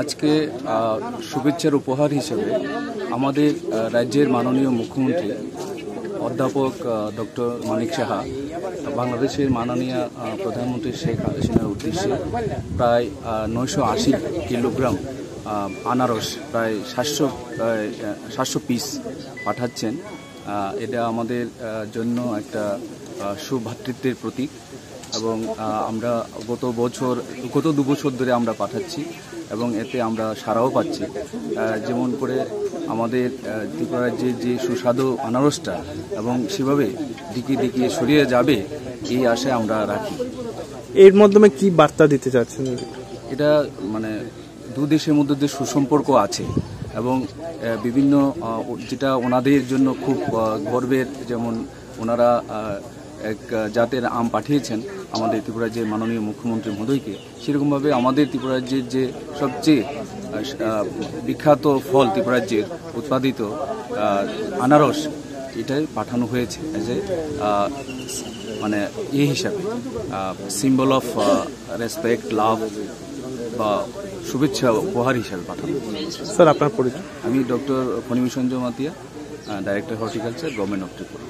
আজকে শুভেচ্ছার উপহার হিসেবে আমাদের রাজ্যের মাননীয় মুখ্যমন্ত্রী অধ্যাপক ডক্টর মানিক সাহা, বাংলাদেশের মাননীয় প্রধানমন্ত্রী শেখ হাসিনার উদ্দেশ্যে প্রায় নয়শো আশি কিলোগ্রাম আনারস প্রায় সাতশো প্রায় সাতশো পিস পাঠাচ্ছেন। এটা আমাদের জন্য একটা সুভাতৃত্বের প্রতীক এবং আমরা গত বছর গত দু বছর ধরে আমরা পাঠাচ্ছি এবং এতে আমরা সারাও পাচ্ছি। যেমন করে আমাদের ত্রিপুরা রাজ্যের যে সুস্বাদু আনারসটা এবং সেভাবে দিকে দিকে সরিয়ে যাবে এই আশায় আমরা রাখি। এর মাধ্যমে কি বার্তা দিতে চাচ্ছেন? এটা মানে দু দেশের মধ্যে যে সুসম্পর্ক আছে এবং বিভিন্ন যেটা ওনাদের জন্য খুব গর্বের, যেমন ওনারা এক জাতের আম পাঠিয়েছেন আমাদের ত্রিপুরা রাজ্যের মাননীয় মুখ্যমন্ত্রী মহোদয়কে, সেরকমভাবে আমাদের ত্রিপুরা রাজ্যের যে সবচেয়ে বিখ্যাত ফল ত্রিপুরা রাজ্যের উৎপাদিত আনারস, এটাই পাঠানো হয়েছে অ্যাজ এ মানে ইয়ে হিসাবে সিম্বল অফ রেসপেক্ট লাভ বা শুভেচ্ছা উপহার হিসাবে পাঠানো স্যার আপনার পরিচয়? আমি doctor Phanibhushan Matia director horticulture government of Tripura.